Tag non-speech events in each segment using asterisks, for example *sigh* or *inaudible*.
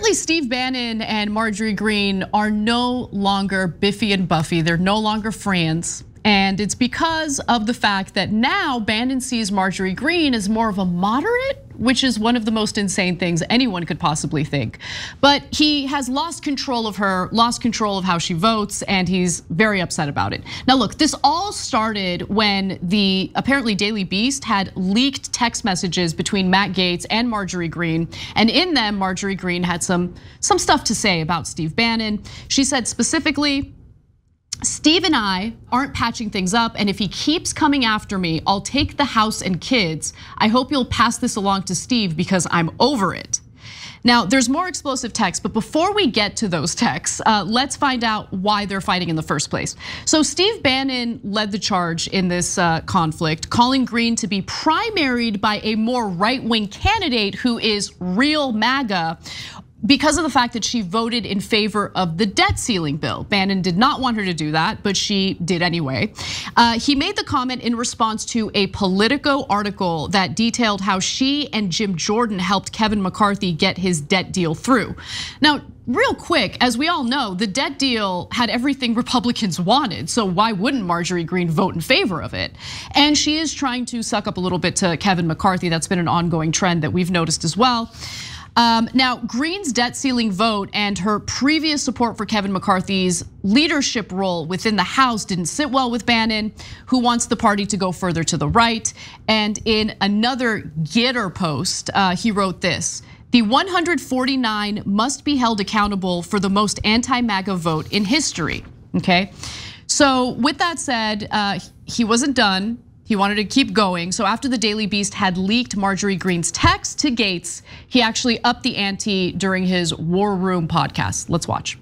apparently, Steve Bannon and Marjorie Greene are no longer Biffy and Buffy. They're no longer friends. And it's because of the fact that now Bannon sees Marjorie Greene as more of a moderate, which is one of the most insane things anyone could possibly think. But he has lost control of her, lost control of how she votes, and he's very upset about it. Now, look, this all started when the apparently Daily Beast had leaked text messages between Matt Gaetz and Marjorie Greene, And in them, Marjorie Greene had some, some stuff to say about Steve Bannon. She said specifically, Steve and I aren't patching things up, and if he keeps coming after me, I'll take the house and kids. I hope you'll pass this along to Steve because I'm over it. Now, there's more explosive texts, but before we get to those texts, uh, let's find out why they're fighting in the first place. So, Steve Bannon led the charge in this uh, conflict, calling Greene to be primaried by a more right wing candidate who is real MAGA because of the fact that she voted in favor of the debt ceiling bill. Bannon did not want her to do that, but she did anyway. Uh, he made the comment in response to a Politico article that detailed how she and Jim Jordan helped Kevin McCarthy get his debt deal through. Now, real quick, as we all know, the debt deal had everything *laughs* Republicans wanted. So why wouldn't Marjorie Greene vote in favor of it? And she is trying to suck up a little bit to Kevin McCarthy. That's been an ongoing trend that we've noticed as well. Um, now, Greene's debt ceiling vote and her previous support for Kevin McCarthy's leadership role within the House didn't sit well with Bannon, who wants the party to go further to the right. And in another Gettr post, uh, he wrote this. The 149 must be held accountable for the most anti-MAGA vote in history. Okay, so with that said, uh, he wasn't done. He wanted to keep going. So after the Daily Beast had leaked Marjorie Greene's text to Gaetz, he actually upped the ante during his War Room podcast. Let's watch.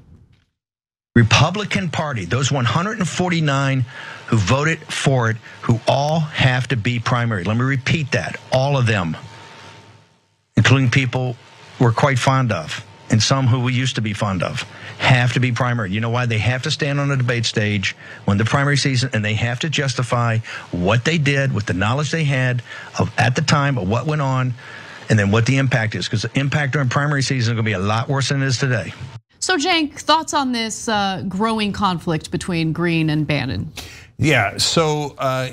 Republican Party, those 149 who voted for it, who all have to be primary. Let me repeat that. All of them, including people we're quite fond of and some who we used to be fond of have to be primary. You know why? They have to stand on a debate stage when the primary season and they have to justify what they did with the knowledge they had of at the time of what went on and then what the impact is because the impact during primary season is going to be a lot worse than it is today. So, Cenk, thoughts on this uh, growing conflict between Greene and Bannon? Yeah, so uh,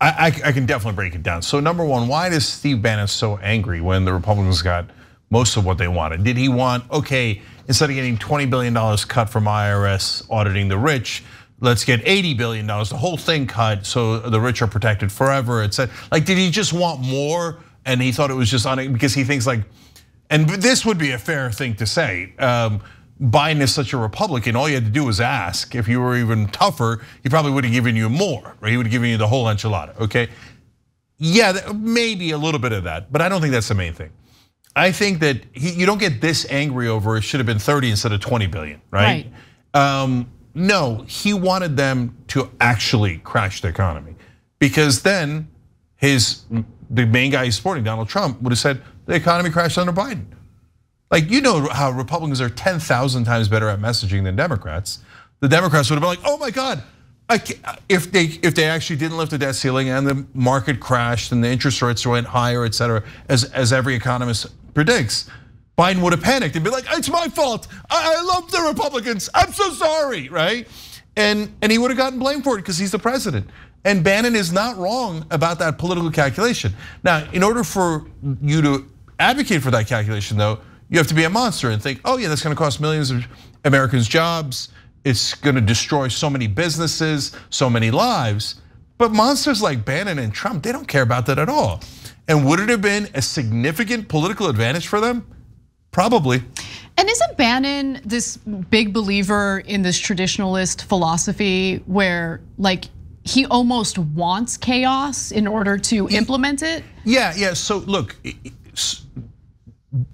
I, I can definitely break it down. So, number one, why is Steve Bannon so angry when the Republicans got most of what they wanted? Did he want, okay, instead of getting $20 billion cut from IRS auditing the rich, let's get $80 billion, the whole thing cut so the rich are protected forever, et cetera. Like, did he just want more? And he thought it was just on because he thinks like, and this would be a fair thing to say. Um, Biden is such a Republican, all you had to do was ask. If you were even tougher, he probably would have given you more, right? He would have given you the whole enchilada, okay? Yeah, maybe a little bit of that, but I don't think that's the main thing. I think that he, you don't get this angry over it should have been 30 instead of 20 billion, right? right. Um, no, he wanted them to actually crash the economy because then his the main guy he's supporting, Donald Trump, would have said the economy crashed under Biden. Like you know how Republicans are 10,000 times better at messaging than Democrats. The Democrats would have been like, "Oh my God, if they if they actually didn't lift the debt ceiling and the market crashed and the interest rates went higher, et cetera, as as every economist predicts, Biden would have panicked and be like, "It's my fault. I, love the Republicans. I'm so sorry." Right? And and he would have gotten blamed for it because he's the president. And Bannon is not wrong about that political calculation. Now, in order for you to advocate for that calculation, though, you have to be a monster and think, "Oh yeah, that's going to cost millions of Americans jobs." It's going to destroy so many businesses, so many lives. But monsters like Bannon and Trump, they don't care about that at all. And would it have been a significant political advantage for them? Probably. And isn't Bannon this big believer in this traditionalist philosophy where like he almost wants chaos in order to implement it? Yeah, yeah. So look,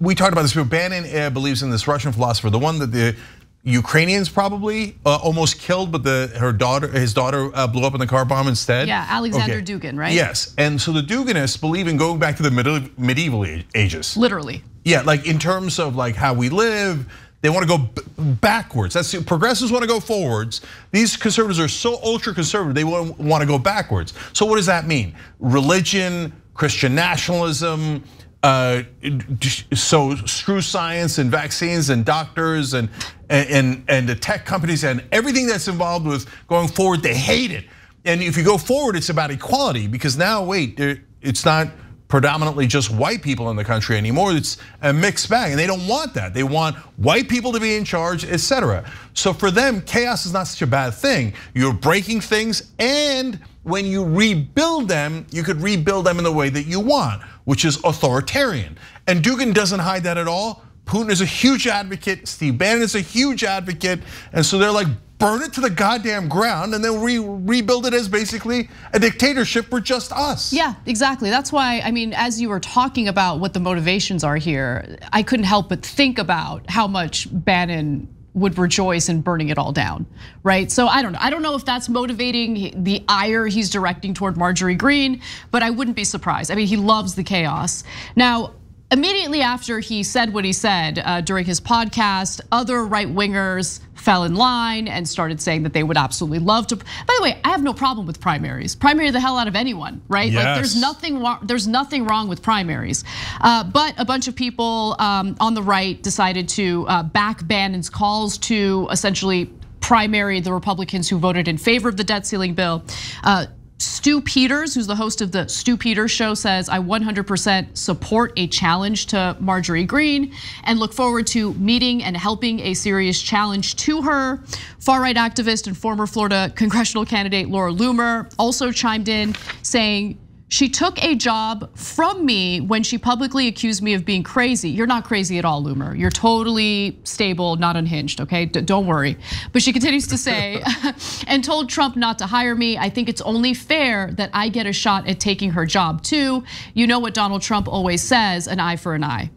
we talked about this. Before Bannon uh, believes in this Russian philosopher, the one that the Ukrainians probably uh, almost killed, but the her daughter, his daughter, uh, blew up in the car bomb instead. Yeah, Alexander okay. Dugin, right? Yes, and so the Duginists believe in going back to the medieval ages. Literally. Yeah, like in terms of like how we live. They want to go backwards. That's progressives want to go forwards. These conservatives are so ultra conservative. They want to go backwards. So what does that mean? Religion, Christian nationalism, Uh, so screw science and vaccines and doctors and and and the tech companies and everything that's involved with going forward, they hate it. And if you go forward, it's about equality because now wait, it's not predominantly just white people in the country anymore. It's a mixed bag, and they don't want that. They want white people to be in charge, etc. So for them, chaos is not such a bad thing. You're breaking things, and when you rebuild them, you could rebuild them in the way that you want, which is authoritarian. And Dugin doesn't hide that at all. Putin is a huge advocate. Steve Bannon is a huge advocate. And so they're like, burn it to the goddamn ground and then re rebuild it as basically a dictatorship for just us. Yeah, exactly. That's why, I mean, as you were talking about what the motivations are here, I couldn't help but think about how much Bannon would rejoice in burning it all down, right? So I don't know. I don't know if that's motivating the ire he's directing toward Marjorie Greene, but I wouldn't be surprised. I mean, he loves the chaos. Now, Immediately after he said what he said uh, during his podcast, other right wingers fell in line and started saying that they would absolutely love to. By the way, I have no problem with primaries. Primary the hell out of anyone, right? Yes. Like there's nothing wrong. There's nothing wrong with primaries. Uh, but a bunch of people um, on the right decided to uh, back Bannon's calls to essentially primary the Republicans who voted in favor of the debt ceiling bill. Stu Peters, who's the host of the Stu Peters show, says, I 100% support a challenge to Marjorie Greene and look forward to meeting and helping a serious challenge to her. Far right activist and former Florida congressional candidate Laura Loomer also chimed in saying, she took a job from me when she publicly accused me of being crazy. You're not crazy at all, Loomer. You're totally stable, not unhinged, okay? don't worry. But she continues to say, *laughs* and told Trump not to hire me. I think it's only fair that I get a shot at taking her job too. You know what Donald Trump always says an eye for an eye.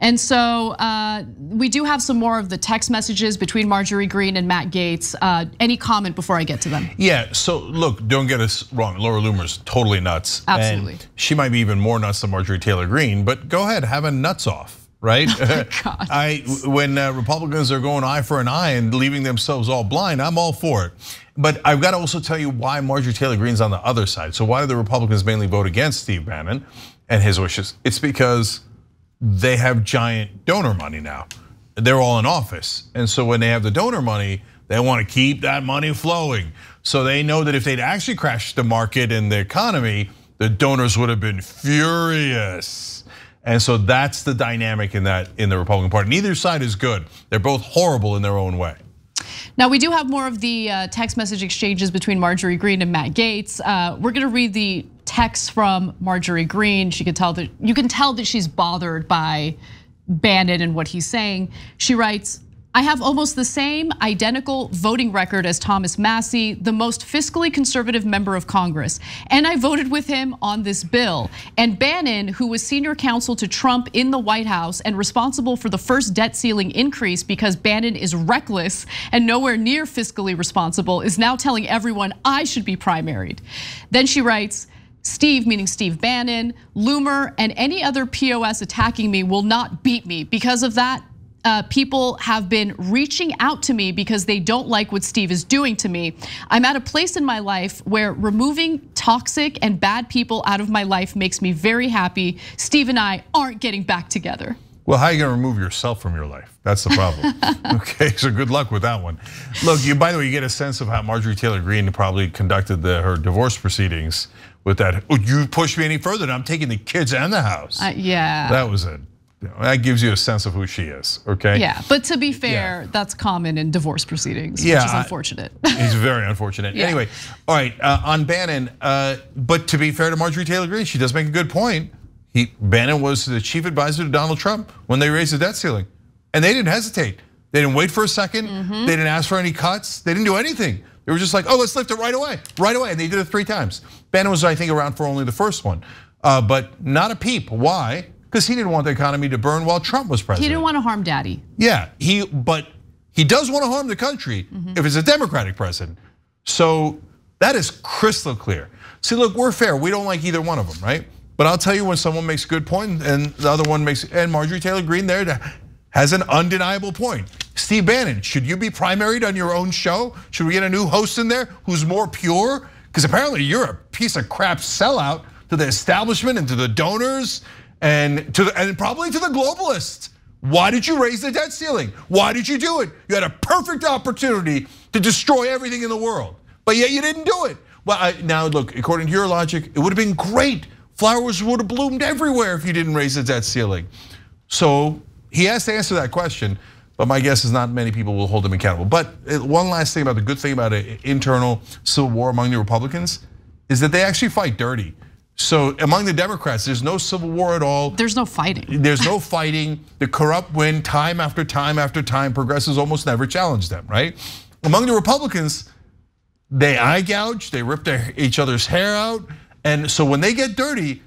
And so uh, we do have some more of the text messages between Marjorie Greene and Matt Gaetz. Uh, any comment before I get to them? Yeah, so look, don't get us wrong. Laura Loomer's totally nuts. Absolutely. And she might be even more nuts than Marjorie Taylor Greene, but go ahead, have a nuts off right? *laughs* Oh *laughs* I when uh, Republicans are going eye for an eye and leaving themselves all blind, I'm all for it. But I've got to also tell you why Marjorie Taylor Greene's on the other side. So why do the Republicans mainly vote against Steve Bannon and his wishes? It's because they have giant donor money now. They're all in office. And so when they have the donor money, they want to keep that money flowing. So they know that if they'd actually crashed the market and the economy, the donors would have been furious. And so that's the dynamic in that in the Republican Party. Neither side is good. They're both horrible in their own way. Now we do have more of the uh, text message exchanges between Marjorie Greene and Matt Gaetz. Uh, we're going to read the text from Marjorie Greene. She could tell that you can tell that she's bothered by Bannon and what he's saying. She writes, I have almost the same identical voting record as Thomas Massie, the most fiscally conservative member of Congress. And I voted with him on this bill. And Bannon, who was senior counsel to Trump in the White House and responsible for the first debt ceiling increase because Bannon is reckless and nowhere near fiscally responsible, is now telling everyone I should be primaried. Then she writes, Steve, meaning Steve Bannon, Loomer, and any other POS attacking me will not beat me. Because of that, uh, people have been reaching out to me because they don't like what Steve is doing to me. I'm at a place in my life where removing toxic and bad people out of my life makes me very happy. Steve and I aren't getting back together. Well, how are you going to remove yourself from your life? That's the problem. *laughs* okay, so good luck with that one. Look, you by the way, you get a sense of how Marjorie Taylor Greene probably conducted the, her divorce proceedings with that. Oh, you push me any further, I'm taking the kids and the house. Uh, yeah, that was it. That gives you a sense of who she is, okay? Yeah, but to be fair, yeah. that's common in divorce proceedings, yeah, which is unfortunate. *laughs* He's very *laughs* unfortunate. yeah. Anyway, all right, uh, on Bannon, uh, but to be fair to Marjorie Taylor Greene, she does make a good point. He, Bannon was the chief advisor to Donald Trump when they raised the debt ceiling. And they didn't hesitate. They didn't wait for a 2nd mm -hmm. They didn't ask for any cuts. They didn't do anything. They were just like, oh, let's lift it right away, right away. And they did it three times. Bannon was, I think, around for only the first one, uh, but not a peep. Why? because he didn't want the economy to burn while Trump was president. He didn't want to harm daddy. Yeah, he but he does want to harm the country mm -hmm. if it's a Democratic president. So that is crystal clear. See, look, we're fair. We don't like either one of them, right? But I'll tell you when someone makes a good point and the other one makes, and Marjorie Taylor Greene there has an undeniable point. Steve Bannon, should you be primaried on your own show? Should we get a new host in there who's more pure? Because apparently you're a piece of crap sellout to the establishment and to the donors and to the, and probably to the globalists. Why did you raise the debt ceiling? Why did you do it? You had a perfect opportunity to destroy everything in the world, but yet you didn't do it. Well, now look, according to your logic, it would have been great. Flowers would have bloomed everywhere if you didn't raise the debt ceiling. So he has to answer that question. But my guess is not many people will hold him accountable. But uh, one last thing about the good thing about an internal civil war among the Republicans is that they actually fight dirty. So among the Democrats, there's no civil war at all. There's no fighting. There's no *laughs* fighting. The corrupt win time after time after time. Progressives almost never challenge them, right? Among the Republicans, they eye gouge, they rip their, each other's hair out. And so when they get dirty,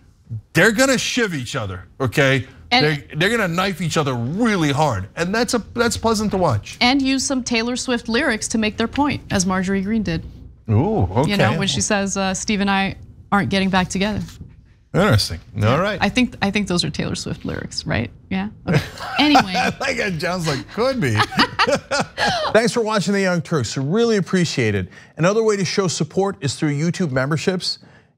they're gonna shiv each other, okay? And they're, they're gonna knife each other really hard, and that's a that's pleasant to watch. And use some Taylor Swift lyrics to make their point, as Marjorie Greene did. Ooh, okay. You know when she says uh, Steve and I aren't getting back together. Interesting. All right. I think I think those are Taylor Swift lyrics, right? Yeah. Okay. Anyway. *laughs* I like it. Sounds like could be. *laughs* Thanks for watching the Young Turks. Really appreciate it. Another way to show support is through YouTube memberships.